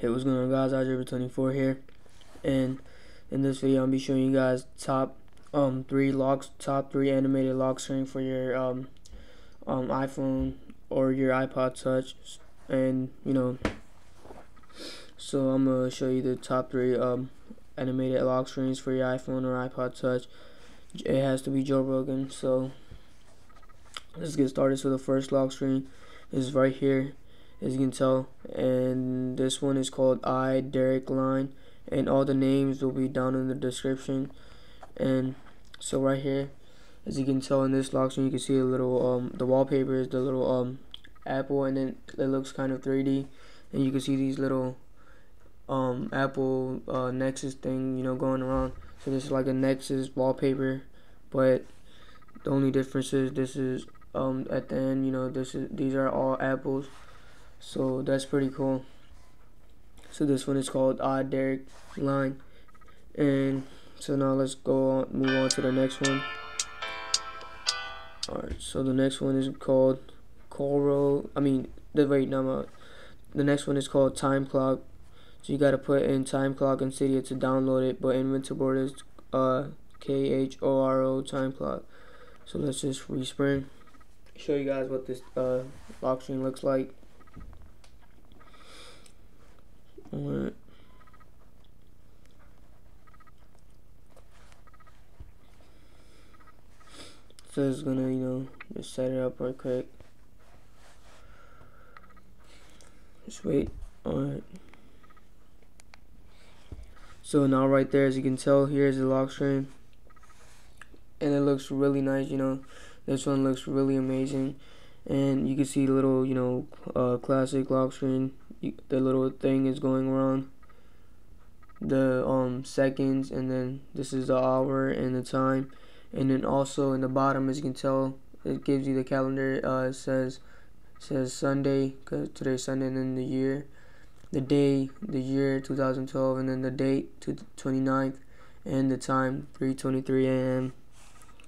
Hey, what's going on guys, Driver24 here, and in this video I'll be showing you guys top um three locks, top three animated lock screen for your um um iPhone or your iPod Touch, and you know, so I'm gonna show you the top three um animated lock screens for your iPhone or iPod Touch. It has to be jailbroken, so let's get started. So the first lock screen is right here as you can tell. And this one is called iDerek-Line. And all the names will be down in the description. And so right here as you can tell in this lock screen you can see a little um the wallpaper is the little um apple and then it looks kind of 3D and you can see these little um apple uh, nexus thing you know going around. So this is like a nexus wallpaper. But the only difference is this is um at the end you know this is these are all apples so that's pretty cool. So this one is called odd Derek line. And so now let's go on move on to the next one. Alright so the next one is called Coral I mean the wait no the next one is called TimeClock. So you got to put in TimeClock and Cydia to download it but in WinterBoard is uh K-H-O-R-O TimeClock. So let's just respring show you guys what this uh, lock screen looks like Alright. So it's gonna, you know, just set it up real quick. Just wait. Alright. So now right there, as you can tell, here's the lock screen. And it looks really nice, you know. This one looks really amazing. And you can see the little, you know, uh, classic lock screen the little thing is going around. The um seconds and then this is the hour and the time. And then also in the bottom as you can tell it gives you the calendar uh it says says Sunday because today's Sunday and then the year the day the year 2012 and then the date to 29th and the time 3:23 a.m.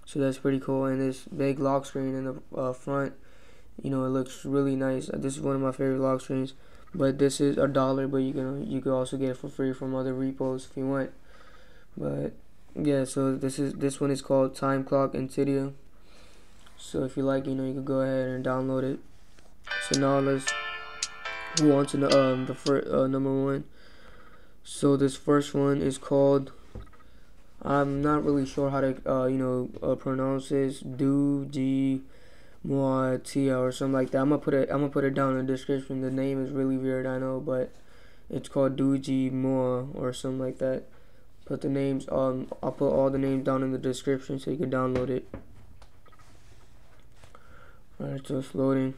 so that's pretty cool and this big lock screen in the uh, front you know it looks really nice. This is one of my favorite lock screens but this is a dollar but you can you can also get it for free from other repos if you want. But yeah so this is this one is called TimeClock and Cydia so if you like you know you can go ahead and download it. So now let's move on to um the first uh, number one. So this first one is called I'm not really sure how to uh, you know uh, pronounce this. Do G Moatia or something like that. I'm gonna put it. I'm gonna put it down in the description. The name is really weird, I know, but it's called Duji Moa or something like that. Put the names. Um, I'll put all the names down in the description so you can download it. Alright, so it's loading.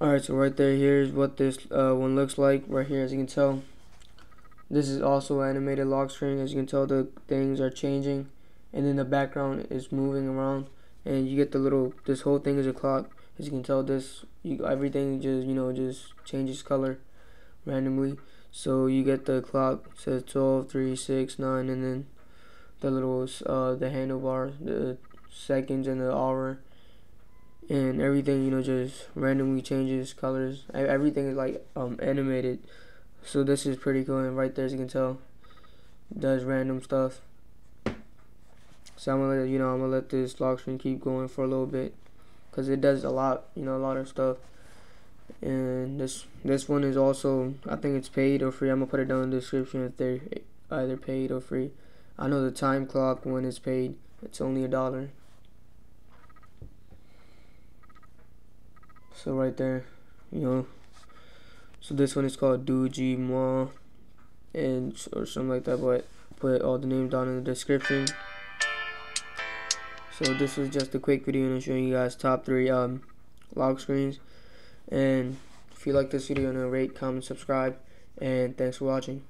Alright, so right there, here's what this uh, one looks like. Right here, as you can tell. This is also animated lock screen. As you can tell, the things are changing and then the background is moving around and you get the little this whole thing is a clock as you can tell this you everything just you know just changes color randomly. So you get the clock says 12 3 6 9 and then the little uh the handlebar the seconds and the hour and everything you know just randomly changes colors. Everything is like um animated. So this is pretty cool and right there as you can tell does random stuff so I'm gonna let you know I'm gonna let this lock screen keep going for a little bit because it does a lot, you know, a lot of stuff. And this this one is also I think it's paid or free. I'm gonna put it down in the description if they're either paid or free. I know the TimeClock when it's paid, it's only a dollar. So right there, you know. So this one is called Doji Mo and or something like that, but put all the names down in the description. So this was just a quick video and showing you guys top three um, lock screens. And if you like this video, then rate, comment, subscribe. And thanks for watching.